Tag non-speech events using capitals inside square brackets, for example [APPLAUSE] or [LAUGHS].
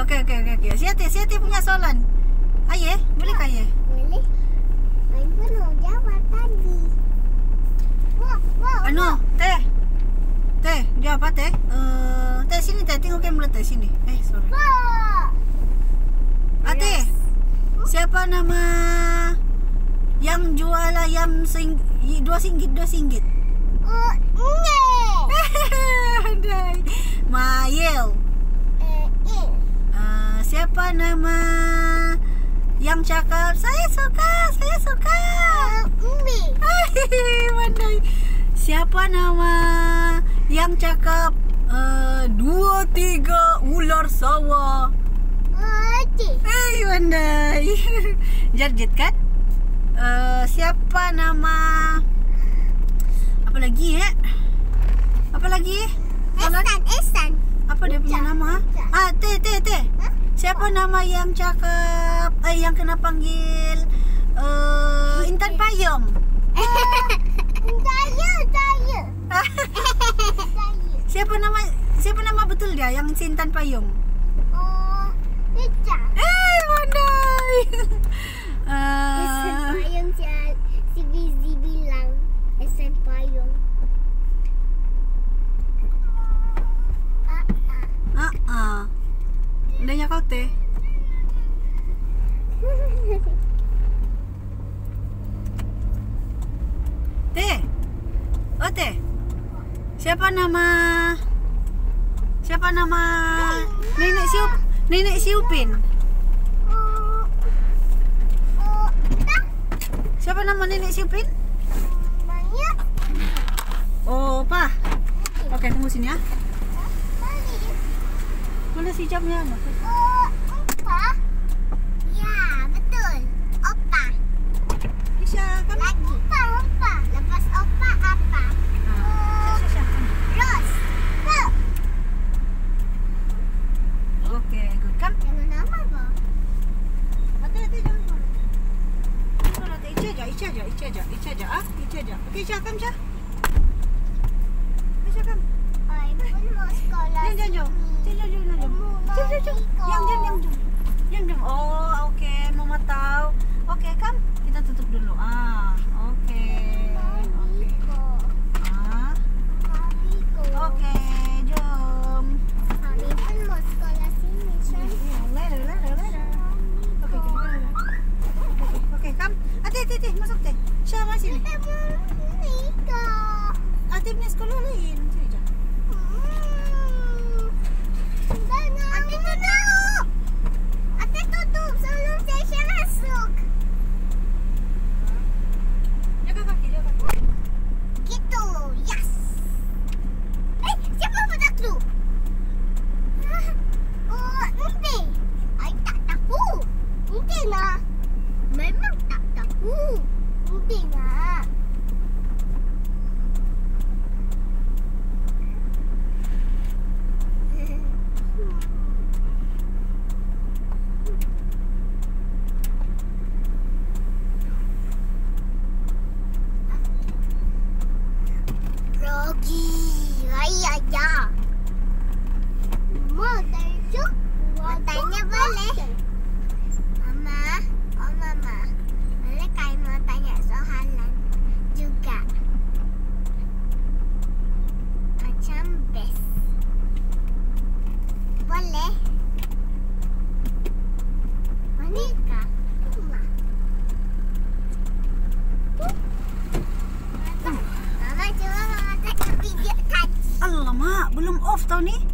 Okey, okey, okey. Okay. Siati, Siati punya soalan. Ayah, boleh ke ayah? Boleh. Main pun mau jawab tadi. Wah, wah. Anu, teh. Teh, jawab apa teh? Uh, teh sini teh, tengok kamera teh sini. Eh, sorry. Wah. Ah, teh. Siapa nama yang jual ayam sing dua singgit dua singgit? Nge. Andai. [LAUGHS] Mayel. Eh, eh. Siapa nama yang cakap saya suka, saya suka. Umbi. Mandai. [LAUGHS] Siapa nama yang cakap uh, dua tiga ular sawah? Oke. Hei Mandai. [LAUGHS] Jarjet kan? Uh, siapa nama apa lagi ya? Apa lagi? Esan, Esan. Apa dia punya nama? Ah, teh. Hah? Siapa nama yang cakap eh yang kena panggil uh, Intan Payung? Saya, saya. Saya. [LAUGHS] Siapa nama siapa nama betul dia yang Intan Payung? Oh, Ica. Eh, Mandai. Esen uh, payung si, si Bizi bilang. Esen payung. Ah, ah. ah ah. Udahnya kau teh. Teh. Oh teh. Siapa nama Siapa nama Nenek Siup Nenek Siupin? Siapa nama Nenek Siupin? Oh, Pa. Oke, tunggu sini ya. Mana si jamnya? Oh, opa. Marah. Ica aja, Ica aja, Ica aja, Ica aja. Ah, Ica aja. Oke, Ica, kam, Ica. Ica. Ay, pun mau sekolah Jom, jom, jom. Jom, jom, jom, jom, jom. Jom, jom, jom. Yang, jom, yang, jom. Yang, jom. Oh, oke. Mama tahu. Oke, kam. Kita tutup dulu. Ah, oke. Oke. Miko. Ah, Miko. oke. Jom. Kami pun mau sekolah sini, Shan. Iya, later, later, later. Oke, oke, later. Oke, oke, kam. Hati, hati, hati. Masuk, teh. Siya, masih sini. Kita mau Miko. Ate, punya sekolah lain. Sini, Ica. Hmm. Ate tutup. Ate tutup sebelum saya masuk. Jaga kaki, jaga kaki. Gitu, yes. Eh, siapa budak tu? Ah, Oh, ente. Ay, tak tahu. Ente lah. Memang tak tahu. Ente lah. Rogi, raya ya. Mau tanya Mau tanya boleh? Mama, oh mama, boleh kai mau tanya soalan juga. Macam best. Boleh? Monika, Mama. Mama cuma mau